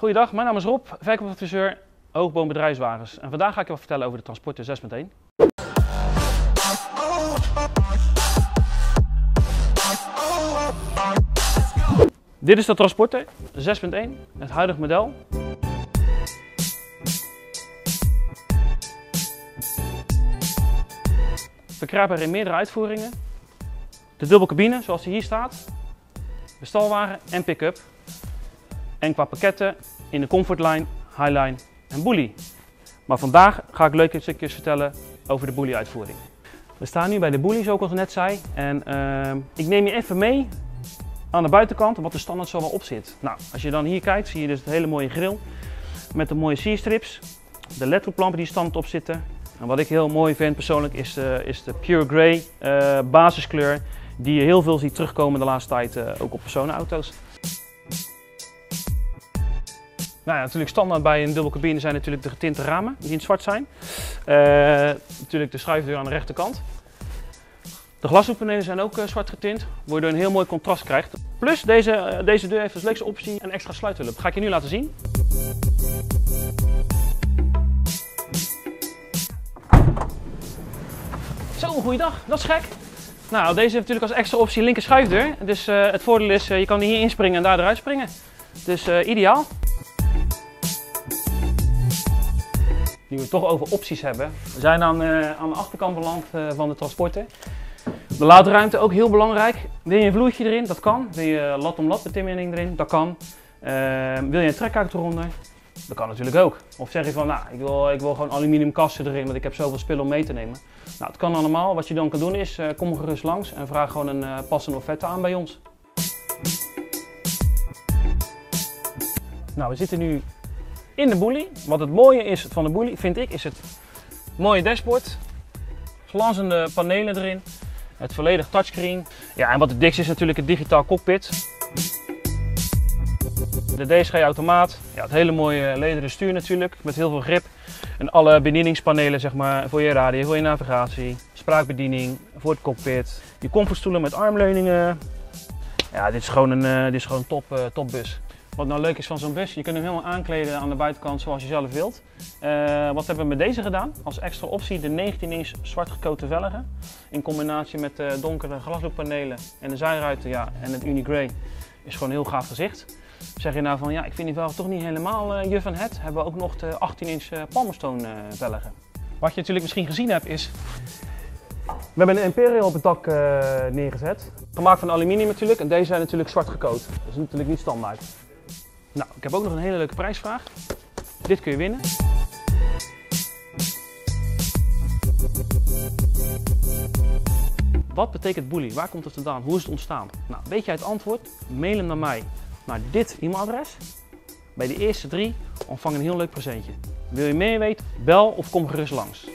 Goeiedag, mijn naam is Rob, verkoopadviseur Hoogboom Bedrijfswagens. En vandaag ga ik je wat vertellen over de Transporter 6.1. Dit is de Transporter 6.1, het huidige model. Verkrijgbaar in meerdere uitvoeringen. De dubbelcabine, zoals die hier staat. Bestalwagen en pick-up. En qua pakketten in de Comfortline, Highline en Bully. Maar vandaag ga ik leuke stukjes vertellen over de Bully uitvoering. We staan nu bij de Bully, zoals ik net zei. En ehm, ik neem je even mee aan de buitenkant wat er standaard zo wel op zit. Nou, als je dan hier kijkt, zie je dus het hele mooie grill met de mooie sierstrips. De ledroeplampen die standaard op zitten. En wat ik heel mooi vind persoonlijk is de, is de Pure Grey eh, basiskleur die je heel veel ziet terugkomen de laatste tijd eh, ook op personenauto's. Nou ja, natuurlijk standaard bij een dubbelcabine zijn natuurlijk de getinte ramen die in zwart zijn. Eh, natuurlijk de schuifdeur aan de rechterkant. De glashoekpanelen zijn ook eh, zwart getint, waardoor je een heel mooi contrast krijgt. Plus deze, eh, deze deur heeft als leukste optie een extra sluithulp. Dat ga ik je nu laten zien. Zo, goeiedag. Dat is gek. Nou, deze heeft natuurlijk als extra optie linker schuifdeur. Dus het voordeel is, je kan hier inspringen en daar eruit springen. Dus ideaal. Nu we toch over opties hebben. We zijn aan, eh, aan de achterkant beland eh, van de transporter. De laadruimte ook heel belangrijk. Wil je een vloertje erin? Dat kan. Wil je lat om lat betimmering erin? Dat kan. Eh, wil je een trekhaak eronder? Dat kan natuurlijk ook. Of zeg je van, nou, ik wil, ik wil gewoon aluminium kasten erin, want ik heb zoveel spullen om mee te nemen. Nou, het kan allemaal. Wat je dan kan doen is, eh, kom gerust langs en vraag gewoon een passende offerte aan bij ons. Nou, we zitten nu in de boelie. Wat het mooie is van de boelie, vind ik, is het mooie dashboard. Glanzende panelen erin. Het volledig touchscreen. Ja, en wat het dikste is natuurlijk het digitaal cockpit. De DSG-automaat. Ja, het hele mooie lederen stuur natuurlijk, met heel veel grip. En alle bedieningspanelen zeg maar, voor je radio, voor je navigatie. Spraakbediening, voor het cockpit. Je comfortstoelen met armleuningen. Ja, dit is gewoon een, eh, dit is gewoon top, eh, topbus. Wat nou leuk is van zo'n bus, je kunt hem helemaal aankleden aan de buitenkant zoals je zelf wilt. Eh, wat hebben we met deze gedaan? Als extra optie de 19 inch zwart gekoten velgen. In combinatie met de donkere glaslooppanelen en de zijruiten ja, en het Uni Grey is gewoon heel gaaf gezicht. Zeg je nou van ja, ik vind die velgen toch niet helemaal eh juf en het, hebben we ook nog de 18 inch eh, Palmerstone eh, velgen. Wat je natuurlijk misschien gezien hebt is, we hebben een Imperial op het dak eh, neergezet. Gemaakt van aluminium natuurlijk en deze zijn natuurlijk zwart gekoot. Dat is natuurlijk niet standaard. Nou, ik heb ook nog een hele leuke prijsvraag. Dit kun je winnen. Wat betekent bully? Waar komt het vandaan? Hoe is het ontstaan? Nou, weet jij het antwoord? Mail hem naar mij. Naar dit e-mailadres. Bij de eerste drie ontvang een heel leuk presentje. Wil je meer weten? Bel of kom gerust langs.